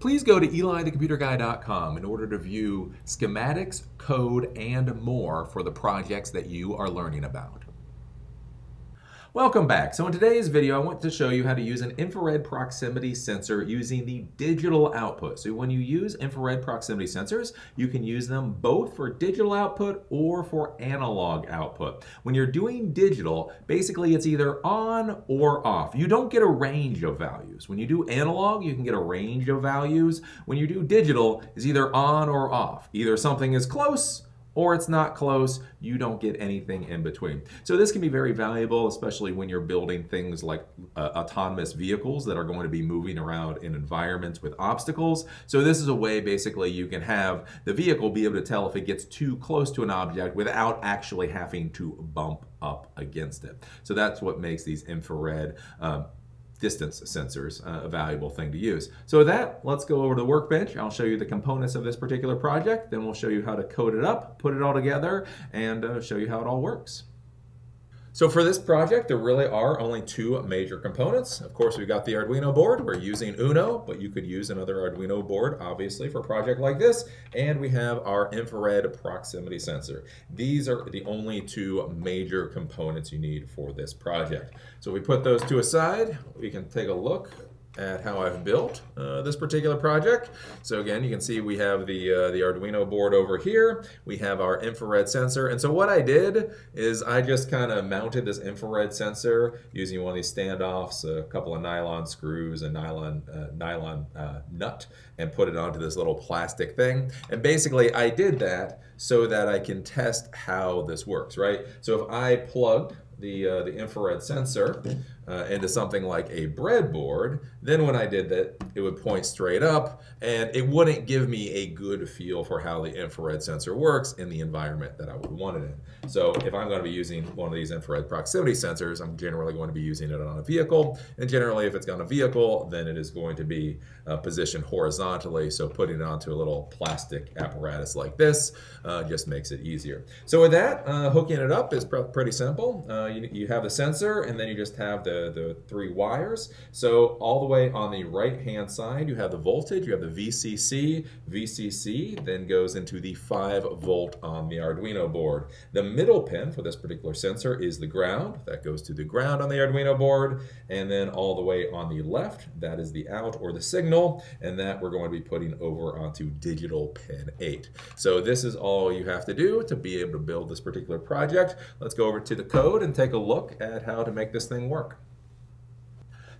Please go to elithecomputerguy.com in order to view schematics, code, and more for the projects that you are learning about. Welcome back. So in today's video, I want to show you how to use an infrared proximity sensor using the digital output. So when you use infrared proximity sensors, you can use them both for digital output or for analog output. When you're doing digital, basically it's either on or off. You don't get a range of values. When you do analog, you can get a range of values. When you do digital, it's either on or off. Either something is close or it's not close, you don't get anything in between. So this can be very valuable, especially when you're building things like uh, autonomous vehicles that are going to be moving around in environments with obstacles. So this is a way basically you can have the vehicle be able to tell if it gets too close to an object without actually having to bump up against it. So that's what makes these infrared um, distance sensors, uh, a valuable thing to use. So with that, let's go over to the workbench. I'll show you the components of this particular project, then we'll show you how to code it up, put it all together, and uh, show you how it all works. So for this project, there really are only two major components. Of course, we've got the Arduino board. We're using Uno, but you could use another Arduino board, obviously, for a project like this. And we have our infrared proximity sensor. These are the only two major components you need for this project. So we put those two aside. We can take a look at how I've built uh, this particular project. So again, you can see we have the, uh, the Arduino board over here. We have our infrared sensor. And so what I did is I just kind of mounted this infrared sensor using one of these standoffs, a couple of nylon screws, a nylon, uh, nylon uh, nut, and put it onto this little plastic thing. And basically I did that so that I can test how this works, right? So if I plugged the, uh, the infrared sensor uh, into something like a breadboard, then when I did that, it would point straight up and it wouldn't give me a good feel for how the infrared sensor works in the environment that I would want it in. So if I'm going to be using one of these infrared proximity sensors, I'm generally going to be using it on a vehicle. And generally, if it's on a vehicle, then it is going to be uh, positioned horizontally. So putting it onto a little plastic apparatus like this uh, just makes it easier. So with that, uh, hooking it up is pr pretty simple. Uh, you, you have the sensor and then you just have the the, three wires. So all the way on the right hand side, you have the voltage, you have the VCC. VCC then goes into the 5 volt on the Arduino board. The middle pin for this particular sensor is the ground. That goes to the ground on the Arduino board. And then all the way on the left, that is the out or the signal. And that we're going to be putting over onto digital pin 8. So this is all you have to do to be able to build this particular project. Let's go over to the code and take a look at how to make this thing work.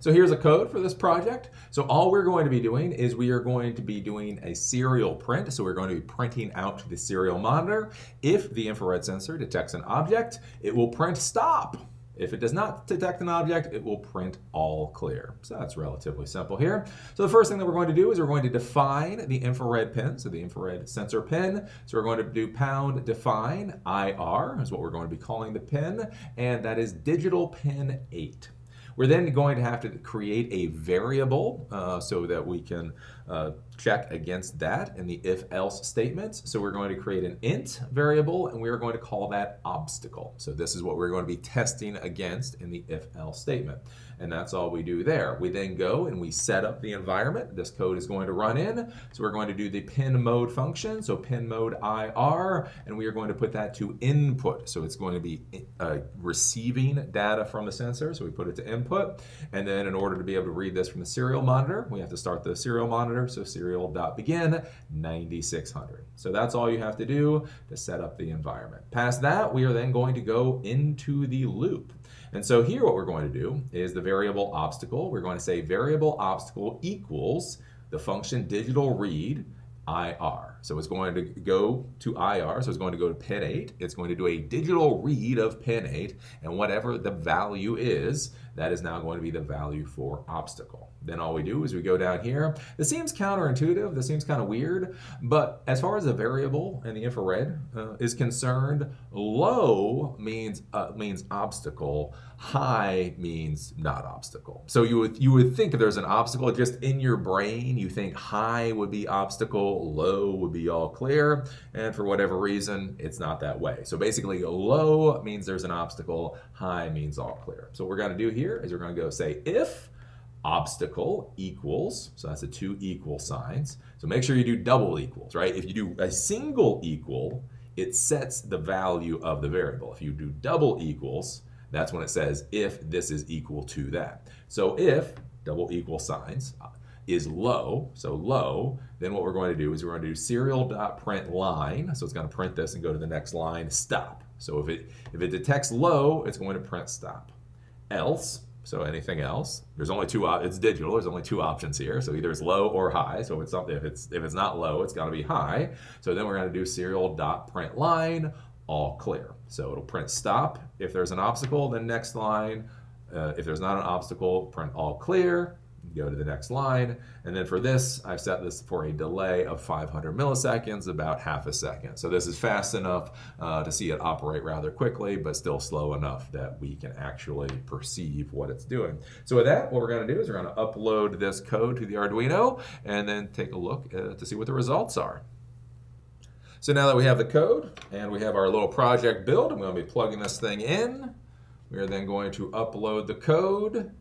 So here's a code for this project. So all we're going to be doing is we are going to be doing a serial print. So we're going to be printing out to the serial monitor. If the infrared sensor detects an object, it will print stop. If it does not detect an object, it will print all clear. So that's relatively simple here. So the first thing that we're going to do is we're going to define the infrared pin, so the infrared sensor pin. So we're going to do pound define IR is what we're going to be calling the pin, and that is digital pin 8. We're then going to have to create a variable uh, so that we can uh, check against that in the if-else statement. So we're going to create an int variable and we are going to call that obstacle. So this is what we're going to be testing against in the if-else statement. And that's all we do there. We then go and we set up the environment. This code is going to run in. So we're going to do the pin mode function. So pin mode IR, and we are going to put that to input. So it's going to be uh, receiving data from the sensor. So we put it to input. And then in order to be able to read this from the serial monitor, we have to start the serial monitor. So serial.begin 9600. So that's all you have to do to set up the environment. Past that, we are then going to go into the loop. And so here what we're going to do is the variable obstacle. We're going to say variable obstacle equals the function digital read IR. So it's going to go to IR, so it's going to go to pin 8. It's going to do a digital read of pin 8, and whatever the value is, that is now going to be the value for obstacle. Then all we do is we go down here. This seems counterintuitive, this seems kind of weird, but as far as the variable in the infrared uh, is concerned, low means, uh, means obstacle, high means not obstacle. So you would, you would think if there's an obstacle just in your brain, you think high would be obstacle, low would be all clear, and for whatever reason, it's not that way. So basically low means there's an obstacle, high means all clear. So what we're gonna do here is we're gonna go say if obstacle equals, so that's the two equal signs. So make sure you do double equals, right? If you do a single equal, it sets the value of the variable. If you do double equals, that's when it says if this is equal to that. So if double equal signs is low, so low, then what we're going to do is we're going to do serial.print line. So it's going to print this and go to the next line, stop. So if it, if it detects low, it's going to print stop. Else, so anything else, there's only two, it's digital, there's only two options here. So either it's low or high. So if it's, something, if it's, if it's not low, it's gotta be high. So then we're gonna do serial dot print line, all clear. So it'll print stop. If there's an obstacle, then next line. Uh, if there's not an obstacle, print all clear go to the next line. And then for this, I've set this for a delay of 500 milliseconds, about half a second. So this is fast enough uh, to see it operate rather quickly, but still slow enough that we can actually perceive what it's doing. So with that, what we're gonna do is we're gonna upload this code to the Arduino and then take a look uh, to see what the results are. So now that we have the code and we have our little project build, I'm gonna be plugging this thing in. We are then going to upload the code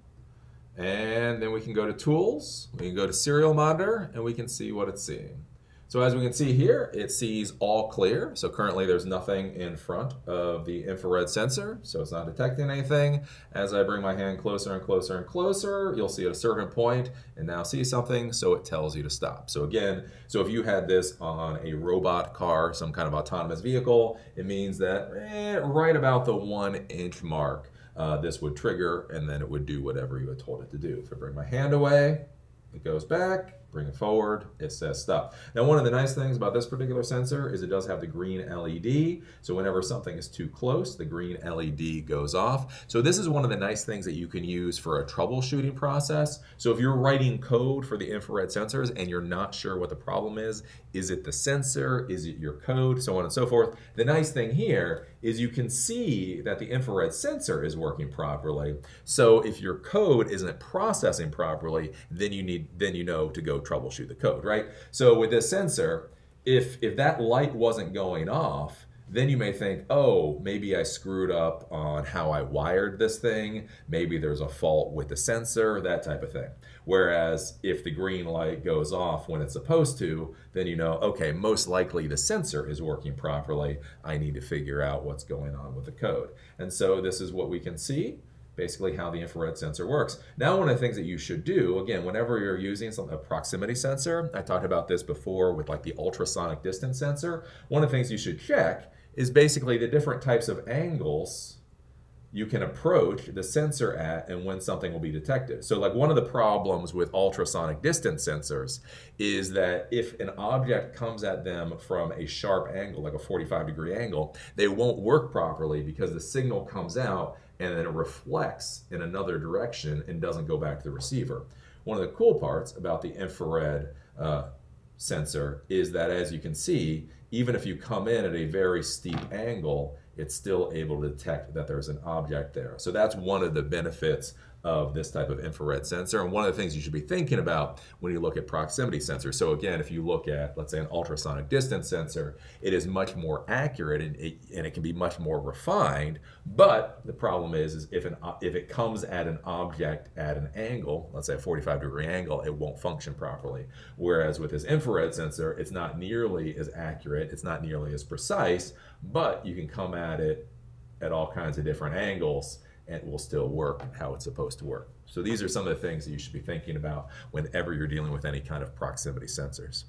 and then we can go to Tools, we can go to Serial Monitor, and we can see what it's seeing. So as we can see here, it sees all clear. So currently there's nothing in front of the infrared sensor, so it's not detecting anything. As I bring my hand closer and closer and closer, you'll see at a certain point and now see something, so it tells you to stop. So again, so if you had this on a robot car, some kind of autonomous vehicle, it means that eh, right about the one inch mark, uh, this would trigger and then it would do whatever you had told it to do. If I bring my hand away, it goes back, bring it forward, it says stop. Now one of the nice things about this particular sensor is it does have the green LED, so whenever something is too close, the green LED goes off. So this is one of the nice things that you can use for a troubleshooting process. So if you're writing code for the infrared sensors and you're not sure what the problem is, is it the sensor, is it your code, so on and so forth, the nice thing here is you can see that the infrared sensor is working properly. So if your code isn't processing properly, then you need then you know to go troubleshoot the code, right? So with this sensor, if, if that light wasn't going off, then you may think, oh, maybe I screwed up on how I wired this thing. Maybe there's a fault with the sensor, that type of thing. Whereas if the green light goes off when it's supposed to, then you know, okay, most likely the sensor is working properly. I need to figure out what's going on with the code. And so this is what we can see basically how the infrared sensor works. Now, one of the things that you should do, again, whenever you're using some, a proximity sensor, I talked about this before with like the ultrasonic distance sensor, one of the things you should check is basically the different types of angles you can approach the sensor at and when something will be detected. So like one of the problems with ultrasonic distance sensors is that if an object comes at them from a sharp angle, like a 45 degree angle, they won't work properly because the signal comes out and then it reflects in another direction and doesn't go back to the receiver. One of the cool parts about the infrared uh, sensor is that as you can see, even if you come in at a very steep angle, it's still able to detect that there's an object there. So that's one of the benefits of this type of infrared sensor. And one of the things you should be thinking about when you look at proximity sensors. So again, if you look at, let's say, an ultrasonic distance sensor, it is much more accurate and it, and it can be much more refined. But the problem is, is if, an, if it comes at an object at an angle, let's say a 45 degree angle, it won't function properly. Whereas with this infrared sensor, it's not nearly as accurate, it's not nearly as precise, but you can come at it at all kinds of different angles it will still work how it's supposed to work. So these are some of the things that you should be thinking about whenever you're dealing with any kind of proximity sensors.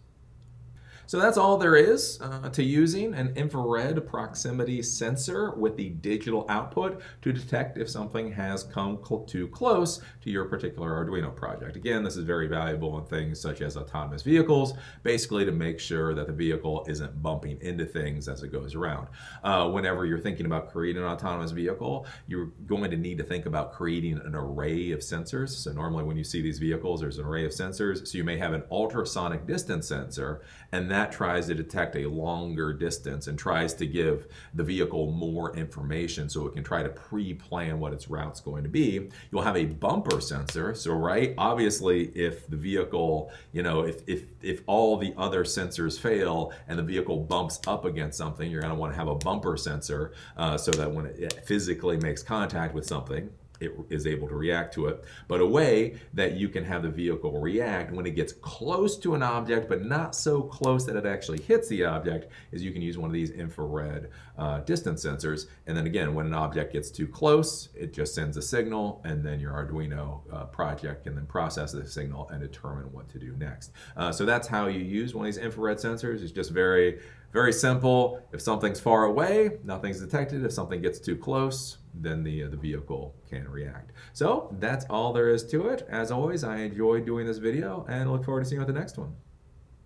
So that's all there is uh, to using an infrared proximity sensor with the digital output to detect if something has come cl too close to your particular Arduino project. Again, this is very valuable in things such as autonomous vehicles, basically to make sure that the vehicle isn't bumping into things as it goes around. Uh, whenever you're thinking about creating an autonomous vehicle, you're going to need to think about creating an array of sensors. So normally when you see these vehicles, there's an array of sensors. So you may have an ultrasonic distance sensor, and that that tries to detect a longer distance and tries to give the vehicle more information so it can try to pre-plan what its route's going to be. You'll have a bumper sensor. So, right, obviously, if the vehicle, you know, if, if, if all the other sensors fail and the vehicle bumps up against something, you're going to want to have a bumper sensor uh, so that when it physically makes contact with something, it is able to react to it. But a way that you can have the vehicle react when it gets close to an object, but not so close that it actually hits the object, is you can use one of these infrared uh, distance sensors. And then again, when an object gets too close, it just sends a signal, and then your Arduino uh, project can then process the signal and determine what to do next. Uh, so that's how you use one of these infrared sensors. It's just very, very simple. If something's far away, nothing's detected. If something gets too close, then the, uh, the vehicle can react. So that's all there is to it. As always, I enjoyed doing this video and look forward to seeing you at the next one.